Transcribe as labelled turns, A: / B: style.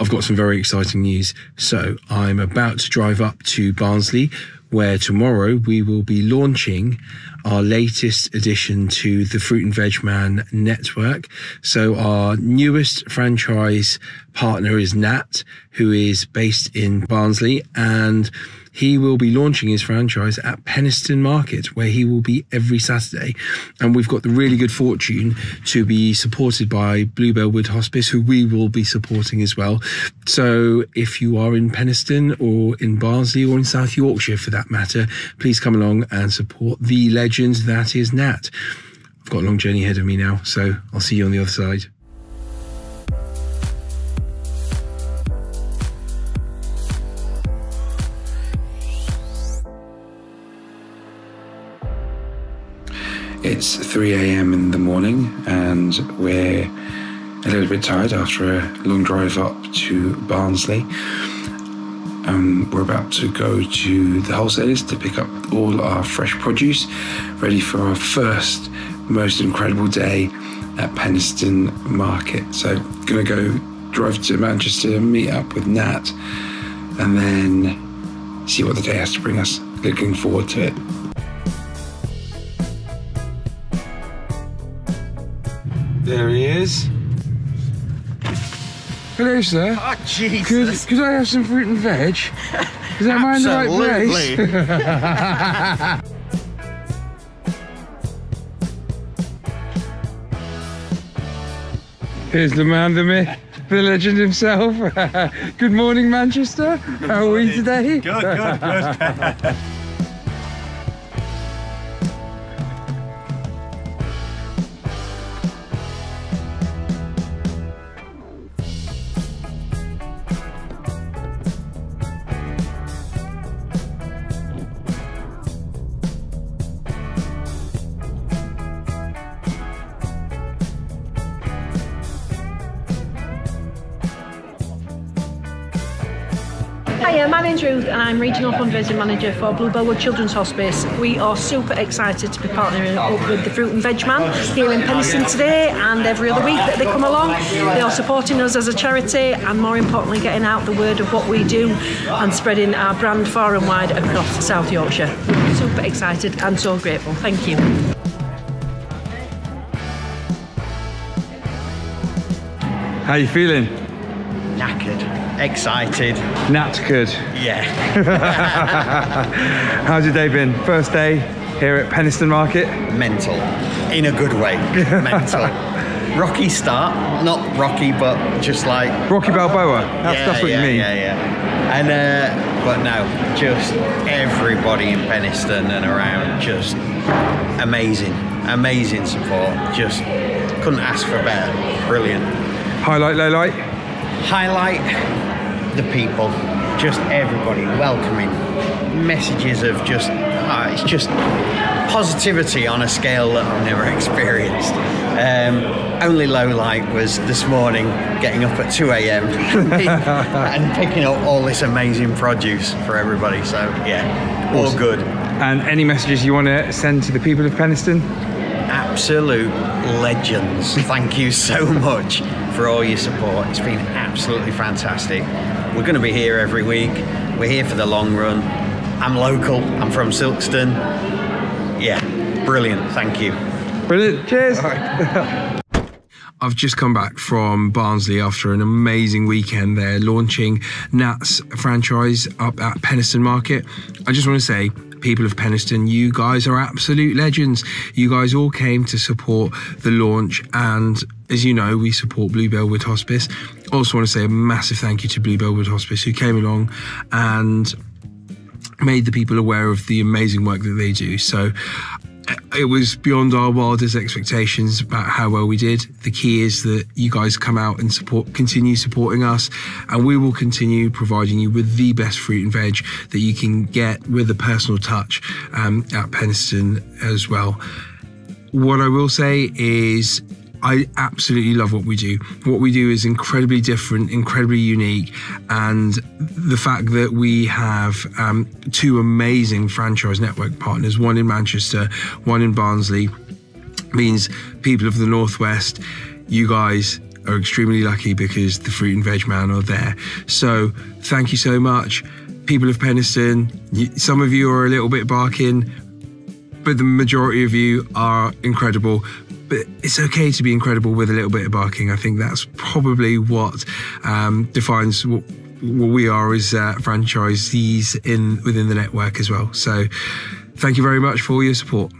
A: I've got some very exciting news. So I'm about to drive up to Barnsley, where tomorrow we will be launching our latest addition to the Fruit and Veg Man network. So our newest franchise partner is Nat, who is based in Barnsley and he will be launching his franchise at Penistone Market, where he will be every Saturday. And we've got the really good fortune to be supported by Bluebell Wood Hospice, who we will be supporting as well. So if you are in Penistone or in Barnsley or in South Yorkshire for that matter, please come along and support the legend that is Nat. I've got a long journey ahead of me now, so I'll see you on the other side. It's 3 a.m. in the morning, and we're a little bit tired after a long drive up to Barnsley. Um, we're about to go to the wholesalers to pick up all our fresh produce, ready for our first most incredible day at Penistone Market. So, gonna go drive to Manchester, meet up with Nat, and then see what the day has to bring us. Looking forward to it. There he is. Hello, sir.
B: Oh,
A: Could,
B: Jesus.
A: could I have some fruit and veg? Is that mine the right place?
B: Absolutely.
A: Here's the man, the myth, the legend himself. good morning, Manchester. How are we today?
B: Good, good, good.
C: Hiya, my name's Ruth and I'm Regional Fundraising Manager for Bluebell Wood Children's Hospice. We are super excited to be partnering up with the Fruit and Veg Man here in Penistone today and every other week that they come along. They are supporting us as a charity and more importantly getting out the word of what we do and spreading our brand far and wide across South Yorkshire. Super excited and so grateful. Thank you.
A: How are you feeling?
B: Knackered. Excited.
A: Good.
B: Yeah.
A: How's your day been? First day here at Penistone Market.
B: Mental. In a good way. Mental. Rocky start. Not rocky, but just like.
A: Rocky Balboa. That's,
B: yeah,
A: that's what
B: yeah,
A: you mean.
B: Yeah, yeah. And, uh, but no, just everybody in Penistone and around, just amazing. Amazing support. Just couldn't ask for better. Brilliant.
A: Highlight, low light.
B: Highlight the people, just everybody welcoming, messages of just, ah, it's just positivity on a scale that I've never experienced. Um, only low light was this morning getting up at 2 a.m. and picking up all this amazing produce for everybody. So, yeah, all
A: Awesome.
B: good.
A: And any messages you want to send to the people of Penistone?
B: Absolute legends. Thank you so much for all your support. It's been absolutely fantastic. We're going to be here every week. We're here for the long run. I'm local. I'm from Silkstone. Yeah, brilliant. Thank you.
A: Brilliant. Cheers. I've just come back from Barnsley after an amazing weekend there, launching Nat's franchise up at Penistone Market. I just want to say, people of Penistone, you guys are absolute legends. You guys all came to support the launch, and as you know, we support Bluebell Wood Hospice. Also, want to say a massive thank you to Bluebell Wood Hospice who came along and made the people aware of the amazing work that they do. So it was beyond our wildest expectations about how well we did. The key is that you guys come out and support, continue supporting us, and we will continue providing you with the best fruit and veg that you can get with a personal touch um, at Penistone as well. What I will say is, I absolutely love what we do. What we do is incredibly different, incredibly unique, and the fact that we have um, two amazing franchise network partners, one in Manchester, one in Barnsley, means people of the Northwest, you guys are extremely lucky because the fruit and veg man are there. So thank you so much. People of Penistone, some of you are a little bit barking, but the majority of you are incredible. But it's okay to be incredible with a little bit of barking. I think that's probably what um, defines what, what, we are as uh, franchisees in within the network as well. So, thank you very much for your support.